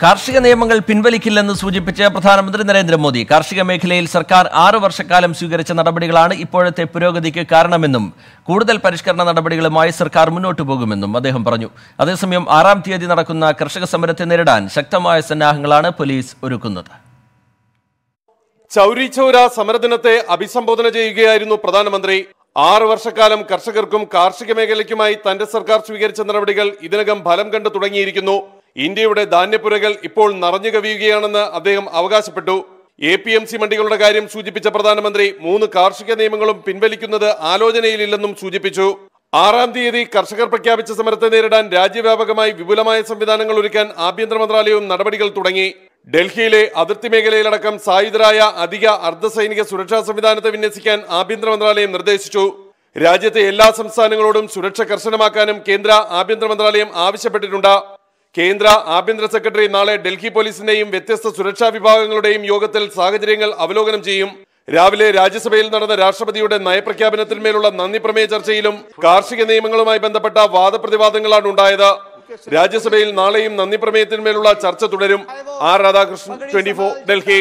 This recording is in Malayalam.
കാർഷിക നിയമങ്ങൾ പിൻവലിക്കില്ലെന്ന് സൂചിപ്പിച്ച് പ്രധാനമന്ത്രി നരേന്ദ്രമോദി കാർഷിക മേഖലയിൽ സർക്കാർ ആറു വർഷക്കാലം സ്വീകരിച്ച നടപടികളാണ് ഇപ്പോഴത്തെ പുരോഗതിക്ക് കാരണമെന്നും കൂടുതൽ പരിഷ്കരണ നടപടികളുമായി സർക്കാർ മുന്നോട്ടു പോകുമെന്നും അദ്ദേഹം പറഞ്ഞു. അതേസമയം ആറാം തീയതി നടക്കുന്ന കർഷക സമരത്തെ നേരിടാൻ ശക്തമായ സന്നാഹങ്ങളാണ് പോലീസ് ഒരുക്കുന്നത്. ചൗരി ചൗര സമരദിനത്തെ അഭിസംബോധന ചെയ്യുകയായിരുന്നു പ്രധാനമന്ത്രി. ആറ് വർഷക്കാലം കർഷകർക്കും കാർഷിക മേഖലയ്ക്കുമായി തന്റെ സർക്കാർ സ്വീകരിച്ച നടപടികൾ ഇതിനകം ഫലം കണ്ടു തുടങ്ങിയിരിക്കുന്നു. ഇന്ത്യയുടെ ധാന്യപ്പുരകൾ ഇപ്പോൾ നിറഞ്ഞു കവിയുകയാണെന്ന് അദ്ദേഹം അവകാശപ്പെട്ടു. എ പി എം സി മണ്ടികളുടെ കാര്യം സൂചിപ്പിച്ച പ്രധാനമന്ത്രി മൂന്ന് കാർഷിക നിയമങ്ങളും പിൻവലിക്കുന്നത് ആലോചനയിലില്ലെന്നും സൂചിപ്പിച്ചു. ആറാം തീയതി കർഷകർ പ്രഖ്യാപിച്ച സമരത്തെ നേരിടാൻ രാജ്യവ്യാപകമായി വിപുലമായ സംവിധാനങ്ങൾ ഒരുക്കാൻ ആഭ്യന്തര മന്ത്രാലയവും നടപടികൾ തുടങ്ങി. ഡൽഹിയിലെ അതിർത്തി മേഖലയിലടക്കം സായുധരായ അധിക അർദ്ധസൈനിക സുരക്ഷാ സംവിധാനത്തെ വിന്യസിക്കാൻ ആഭ്യന്തര മന്ത്രാലയം നിർദ്ദേശിച്ചു. രാജ്യത്തെ എല്ലാ സംസ്ഥാനങ്ങളോടും സുരക്ഷ കർശനമാക്കാനും കേന്ദ്ര ആഭ്യന്തര മന്ത്രാലയം ആവശ്യപ്പെട്ടിട്ടുണ്ട്. കേന്ദ്ര ആഭ്യന്തര സെക്രട്ടറി നാളെ ഡൽഹി പോലീസിന്റെയും വ്യത്യസ്ത സുരക്ഷാ വിഭാഗങ്ങളുടെയും യോഗത്തിൽ സാഹചര്യങ്ങൾ അവലോകനം ചെയ്യും. രാവിലെ രാജ്യസഭയിൽ നടന്ന രാഷ്ട്രപതിയുടെ നയപ്രഖ്യാപനത്തിന്മേലുള്ള നന്ദി പ്രമേയ ചർച്ചയിലും കാർഷിക നിയമങ്ങളുമായി ബന്ധപ്പെട്ട വാദപ്രതിവാദങ്ങളാണ് ഉണ്ടായത്. രാജ്യസഭയിൽ നാളെയും നന്ദി പ്രമേയത്തിന്മേലുള്ള ചർച്ച തുടരും. R Radhakrishnan twenty Delhi.